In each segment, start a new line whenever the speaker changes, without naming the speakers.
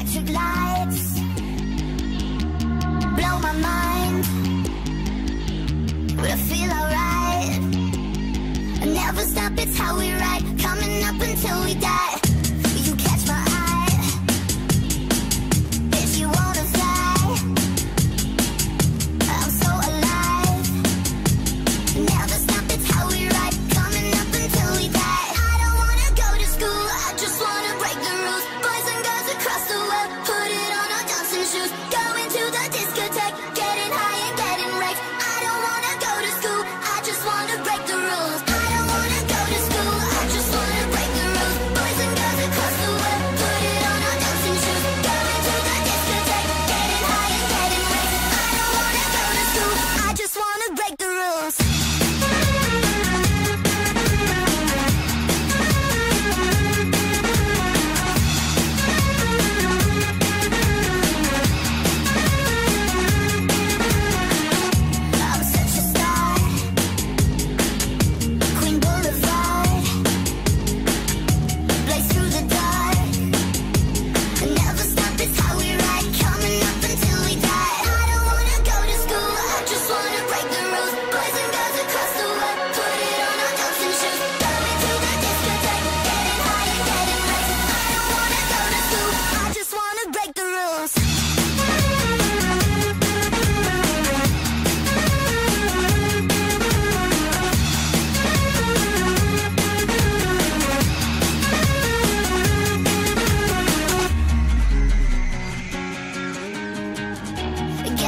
electric lights. Blow my mind. We'll feel alright. Never stop, it's how we ride. Coming up until we die.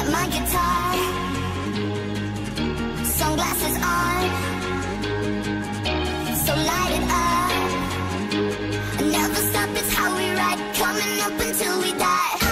at my guitar. Sunglasses on. So light it up. Never stop, it's how we ride. Coming up until we die.